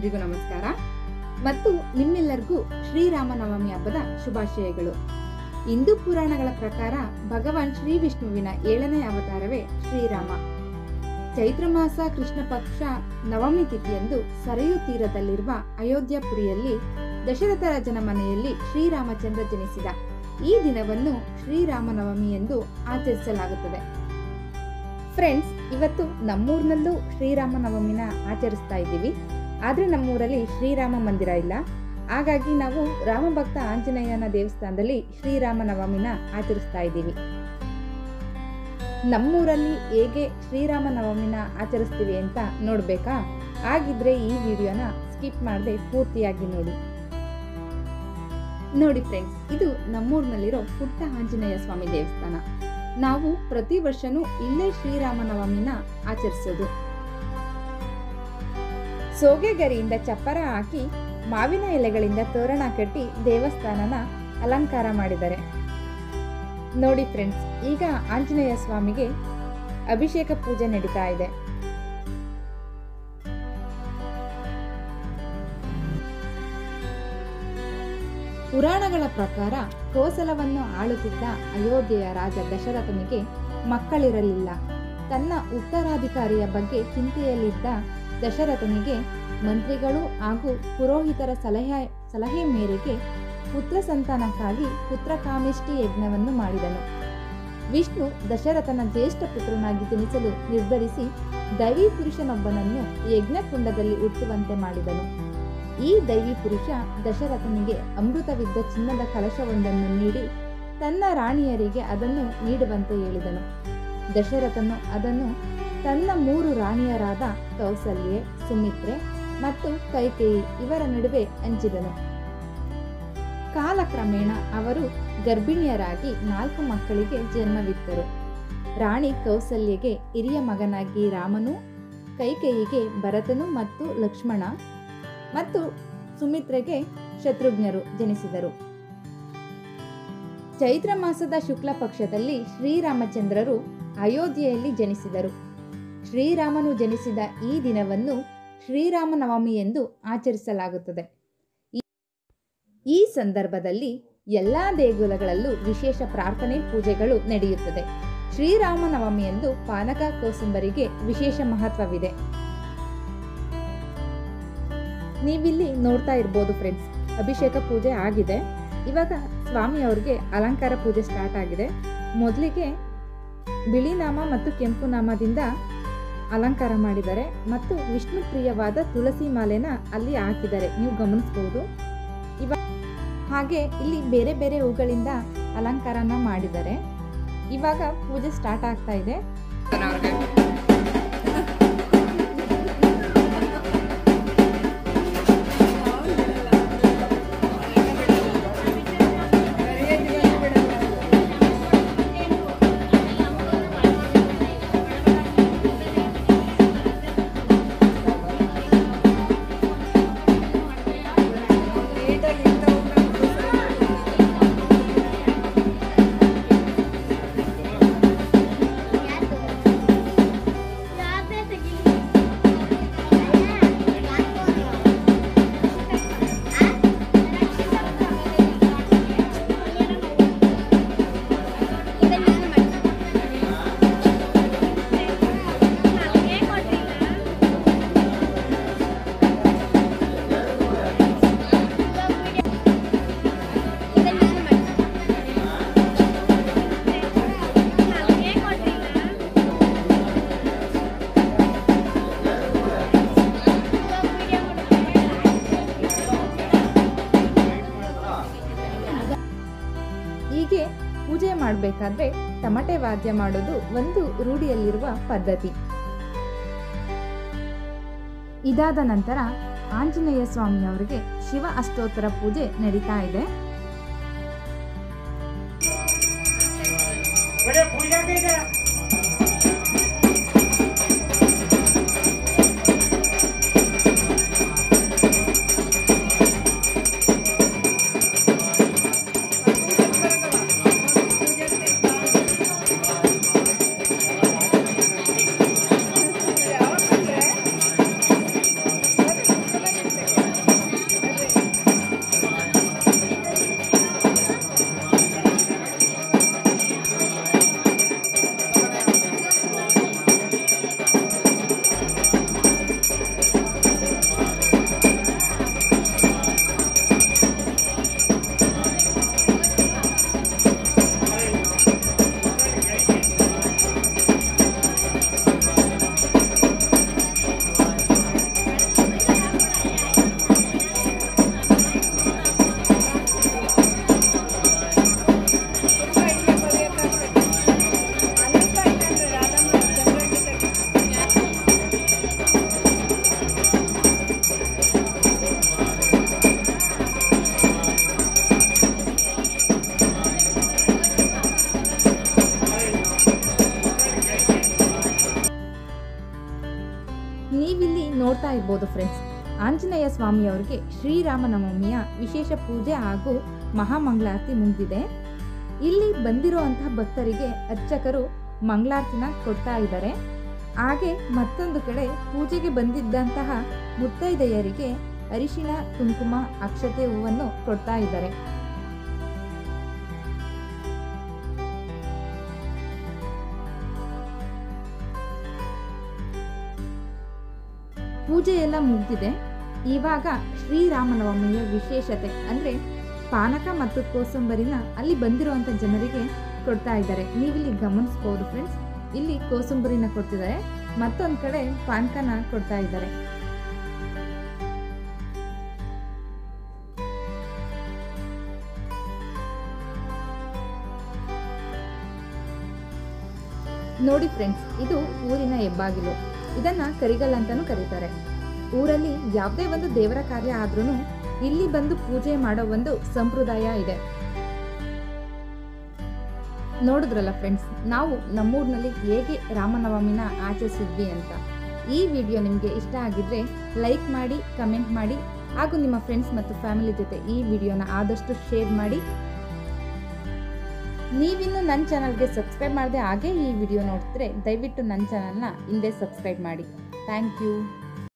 ಎಲ್ರಿಗೂ ನಮಸ್ಕಾರ. ಮತ್ತು ನಿಮ್ಮೆಲ್ಲರಿಗೂ ಶ್ರೀರಾಮನವಮಿ ಹಬ್ಬದ ಶುಭಾಶಯಗಳು. ಹಿಂದೂ ಪುರಾಣಗಳ ಪ್ರಕಾರ ಭಗವಾನ್ ಶ್ರೀ ವಿಷ್ಣುವಿನ ಏಳನೇ ಅವತಾರವೇ ಶ್ರೀರಾಮ. ಚೈತ್ರ ಮಾಸ ಕೃಷ್ಣ ಪಕ್ಷ ನವಮಿ ತಿಥಿಯಂದು ಸರಯು ತೀರದಲ್ಲಿರುವ ಅಯೋಧ್ಯಾಪುರಿಯಲ್ಲಿ ದಶರಥ ರಾಜನ ಮನೆಯಲ್ಲಿ ಶ್ರೀರಾಮಚಂದ್ರ ಜನಿಸಿದ. ಈ ದಿನವನ್ನು ಶ್ರೀರಾಮನವಮಿ ಎಂದು ಆಚರಿಸಲಾಗುತ್ತದೆ. ಫ್ರೆಂಡ್ಸ್, ಇವತ್ತು ನಮ್ಮೂರಿನಲ್ಲೂ ಶ್ರೀರಾಮನವಮಿನ ಆಚರಿಸ್ತಾ ಇದ್ದೀವಿ. ಆದರೆ ನಮ್ಮೂರಲ್ಲಿ ಶ್ರೀರಾಮ ಮಂದಿರ ಇಲ್ಲ. ಹಾಗಾಗಿ ನಾವು ರಾಮಭಕ್ತ ಆಂಜನೇಯನ ದೇವಸ್ಥಾನದಲ್ಲಿ ಶ್ರೀರಾಮ ನವಮಿನ ಆಚರಿಸ್ತಾ ಇದ್ದೀವಿ. ನಮ್ಮೂರಲ್ಲಿ ಹೇಗೆ ಶ್ರೀರಾಮ ನವಮಿನ ಆಚರಿಸ್ತೀವಿ ಅಂತ ನೋಡಬೇಕಾ? ಹಾಗಿದ್ರೆ ಈ ವಿಡಿಯೋನ ಸ್ಕಿಪ್ ಮಾಡದೆ ಪೂರ್ತಿಯಾಗಿ ನೋಡಿ. ನೋಡಿ ಫ್ರೆಂಡ್ಸ್ ಇದು ನಮ್ಮೂರಿನಲ್ಲಿರೋ ಪುಟ್ಟ ಆಂಜನೇಯ ಸ್ವಾಮಿ ದೇವಸ್ಥಾನ. ನಾವು ಪ್ರತಿ ವರ್ಷನೂ ಇಲ್ಲೇ ಶ್ರೀರಾಮನವಮಿನ ಆಚರಿಸೋದು. ಸೋಗೆಗರಿಯಿಂದ ಚಪ್ಪರ ಹಾಕಿ ಮಾವಿನ ಎಲೆಗಳಿಂದ ತೋರಣ ಕಟ್ಟಿ ದೇವಸ್ಥಾನನ ಅಲಂಕಾರ ಮಾಡಿದ್ದಾರೆ ನೋಡಿ ಫ್ರೆಂಡ್ಸ್, ಈಗ ಆಂಜನೇಯ ಸ್ವಾಮಿಗೆ ಅಭಿಷೇಕ ಪೂಜೆ ನಡೀತಾ ಇದೆ. ಪುರಾಣಗಳ ಪ್ರಕಾರ ಕೋಸಲವನ್ನು ಆಳುತ್ತಿದ್ದ ಅಯೋಧ್ಯೆಯ ರಾಜ ದಶರಥನಿಗೆ ಮಕ್ಕಳಿರಲಿಲ್ಲ. ತನ್ನ ಉತ್ತರಾಧಿಕಾರಿಯ ಬಗ್ಗೆ ಚಿಂತೆಯಲ್ಲಿದ್ದ ದಶರಥನಿಗೆ ಮಂತ್ರಿಗಳು ಹಾಗೂ ಪುರೋಹಿತರ ಸಲಹೆ ಸಲಹೆ ಮೇರೆಗೆ ಪುತ್ರ ಸಂತಾನಕ್ಕಾಗಿ ಪುತ್ರಕಾಮಿಷ್ಟಿ ಯಜ್ಞವನ್ನು ಮಾಡಿದನು. ವಿಷ್ಣು ದಶರಥನ ಜ್ಯೇಷ್ಠ ಪುತ್ರನಾಗಿ ಜನಿಸಲು ನಿರ್ಧರಿಸಿ ದೈವಿ ಪುರುಷನೊಬ್ಬನನ್ನು ಯಜ್ಞಕುಂಡದಲ್ಲಿ ಹುಟ್ಟುವಂತೆ ಮಾಡಿದನು. ಈ ದೈವಿ ಪುರುಷ ದಶರಥನಿಗೆ ಅಮೃತವಿದ್ದ ಚಿನ್ನದ ಕಲಶವೊಂದನ್ನು ನೀಡಿ ತನ್ನ ರಾಣಿಯರಿಗೆ ಅದನ್ನು ನೀಡುವಂತೆ ಹೇಳಿದನು. ದಶರಥನು ಅದನ್ನು ತನ್ನ ಮೂರು ರಾಣಿಯರಾದ ಕೌಸಲ್ಯೆ, ಸುಮಿತ್ರೆ ಮತ್ತು ಕೈಕೇಯಿ ಇವರ ನಡುವೆ ಹಂಚಿದನು ಕಾಲಕ್ರಮೇಣ ಅವರು ಗರ್ಭಿಣಿಯರಾಗಿ ನಾಲ್ಕು ಮಕ್ಕಳಿಗೆ ಜನ್ಮವಿತ್ತರು ರಾಣಿ ಕೌಸಲ್ಯಗೆ ಹಿರಿಯ ಮಗನಾಗಿ ರಾಮನು, ಕೈಕೇಯಿಗೆ ಭರತನು ಮತ್ತು ಲಕ್ಷ್ಮಣ ಮತ್ತು ಸುಮಿತ್ರೆಗೆ ಶತ್ರುಘ್ನರು ಜನಿಸಿದರು. ಚೈತ್ರ ಮಾಸದ ಶುಕ್ಲ ಪಕ್ಷದಲ್ಲಿ ಶ್ರೀರಾಮಚಂದ್ರರು ಅಯೋಧ್ಯೆಯಲ್ಲಿ ಜನಿಸಿದರು. ಶ್ರೀರಾಮನು ಜನಿಸಿದ ಈ ದಿನವನ್ನು ಶ್ರೀರಾಮನವಮಿ ಎಂದು ಆಚರಿಸಲಾಗುತ್ತದೆ. ಈ ಸಂದರ್ಭದಲ್ಲಿ ಎಲ್ಲ ದೇಗುಲಗಳಲ್ಲೂ ವಿಶೇಷ ಪ್ರಾರ್ಥನೆ ಪೂಜೆಗಳು ನಡೆಯುತ್ತದೆ. ಶ್ರೀರಾಮನವಮಿಯಂದು ಪಾನಕ ಕೋಸಂಬರಿಗೆ ವಿಶೇಷ ಮಹತ್ವವಿದೆ. ನೀವಿಲ್ಲಿ ನೋಡ್ತಾ ಇರ್ಬೋದು ಫ್ರೆಂಡ್ಸ್, ಅಭಿಷೇಕ ಪೂಜೆ ಆಗಿದೆ. ಇವಾಗ ಸ್ವಾಮಿ ಅವ್ರಿಗೆ ಅಲಂಕಾರ ಪೂಜೆ ಸ್ಟಾರ್ಟ್ ಆಗಿದೆ. ಮೊದಲಿಗೆ ಬಿಳಿ ನಾಮ ಮತ್ತು ಕೆಂಪು ನಾಮದಿಂದ ಅಲಂಕಾರ ಮಾಡಿದ್ದಾರೆ ಮತ್ತು ವಿಷ್ಣು ಪ್ರಿಯವಾದ ತುಳಸಿ ಮಾಲೆನ ಅಲ್ಲಿ ಹಾಕಿದ್ದಾರೆ ನೀವು ಗಮನಿಸಬಹುದು ಇವಾಗ ಹಾಗೆ ಇಲ್ಲಿ ಬೇರೆ ಬೇರೆ ಹೂಗಳಿಂದ ಅಲಂಕಾರನ ಮಾಡಿದ್ದಾರೆ ಇವಾಗ ಪೂಜೆ ಸ್ಟಾರ್ಟ್ ಆಗ್ತಾ ಇದೆ. ಅಂದರೆ ತಮಟೆ ವಾದ್ಯ ಮಾಡೋದು ಒಂದು ರೂಢಿಯಲ್ಲಿರುವ ಪದ್ಧತಿ. ಇದಾದ ನಂತರ ಆಂಜನೇಯ ಸ್ವಾಮಿಯವರಿಗೆ ಶಿವ ಅಷ್ಟೋತ್ತರ ಪೂಜೆ ನಡೀತಾ ಇದೆ. ನೋಡ್ತಾ ಇರ್ಬೋದು ಫ್ರೆಂಡ್ಸ್ ಆಂಜನೇಯ ಸ್ವಾಮಿಯವರಿಗೆ ಶ್ರೀರಾಮನವಮಿಯ ವಿಶೇಷ ಪೂಜೆ ಹಾಗೂ ಮಹಾಮಂಗಳಾರತಿ ಮುಗಿದಿದೆ ಇಲ್ಲಿ ಬಂದಿರುವಂತಹ ಭಕ್ತರಿಗೆ ಅರ್ಚಕರು ಮಂಗಳಾರತಿನ ಕೊಡ್ತಾ ಇದ್ದಾರೆ. ಹಾಗೆ ಮತ್ತೊಂದು ಕಡೆ ಪೂಜೆಗೆ ಬಂದಿದ್ದಂತಹ ಮುತ್ತೈದೆಯರಿಗೆ ಅರಿಶಿನ ಕುಂಕುಮ, ಅಕ್ಷತೆ ಹೂವನ್ನು ಕೊಡ್ತಾ ಇದ್ದಾರೆ. ಪೂಜೆ ಎಲ್ಲ ಮುಗಿದಿದೆ. ಇವಾಗ ಶ್ರೀರಾಮನವಮಿಯ ವಿಶೇಷತೆ ಅಂದ್ರೆ ಪಾನಕ ಮತ್ತು ಕೋಸಂಬರಿನ ಅಲ್ಲಿ ಬಂದಿರುವಂಥ ಜನರಿಗೆ ಕೊಡ್ತಾ ಇದ್ದಾರೆ. ನೀವಿಲ್ಲಿ ಗಮನಿಸ್ಬೋದು ಫ್ರೆಂಡ್ಸ್ ಇಲ್ಲಿ ಕೋಸಂಬರಿನ ಕೊಡ್ತಿದ್ದಾರೆ. ಮತ್ತೊಂದು ಕಡೆ ಪಾನಕನ ಕೊಡ್ತಾ ಇದ್ದಾರೆ. ನೋಡಿ ಫ್ರೆಂಡ್ಸ್ ಇದು ಊರಿನ ಹೆಬ್ಬಾಗಿಲು. ಇದನ್ನ ಕರಿಗಲ್ ಅಂತಾನೂ ಕರೀತಾರೆ. ಊರಲ್ಲಿ ಯಾವುದೇ ಒಂದು ದೇವರ ಕಾರ್ಯ ಆದ್ರೂ ಇಲ್ಲಿ ಬಂದು ಪೂಜೆ ಮಾಡೋ ಒಂದು ಸಂಪ್ರದಾಯ ಇದೆ. ನೋಡಿದ್ರಲ್ಲ ಫ್ರೆಂಡ್ಸ್ ನಾವು ನಮ್ಮೂರಿನಲ್ಲಿ ಹೇಗೆ ರಾಮನವಮಿನ ಆಚರಿಸಿದ್ವಿ ಅಂತ. ಈ ವಿಡಿಯೋ ನಿಮಗೆ ಇಷ್ಟ ಆಗಿದ್ರೆ ಲೈಕ್ ಮಾಡಿ ಕಮೆಂಟ್ ಮಾಡಿ, ಹಾಗೂ ನಿಮ್ಮ ಫ್ರೆಂಡ್ಸ್ ಮತ್ತು ಫ್ಯಾಮಿಲಿ ಜೊತೆ ಈ ವಿಡಿಯೋನ ಆದಷ್ಟು ಶೇರ್ ಮಾಡಿ. ನೀವಿನ್ನು ನನ್ನ ಚಾನಲ್ಗೆ ಸಬ್ಸ್ಕ್ರೈಬ್ ಮಾಡದೆ ಹಾಗೆ ಈ ವಿಡಿಯೋ ನೋಡಿದ್ರೆ ದಯವಿಟ್ಟು ನನ್ನ ಚಾನಲ್ನ ಹಿಂದೆ ಸಬ್ಸ್ಕ್ರೈಬ್ ಮಾಡಿ. Thank you.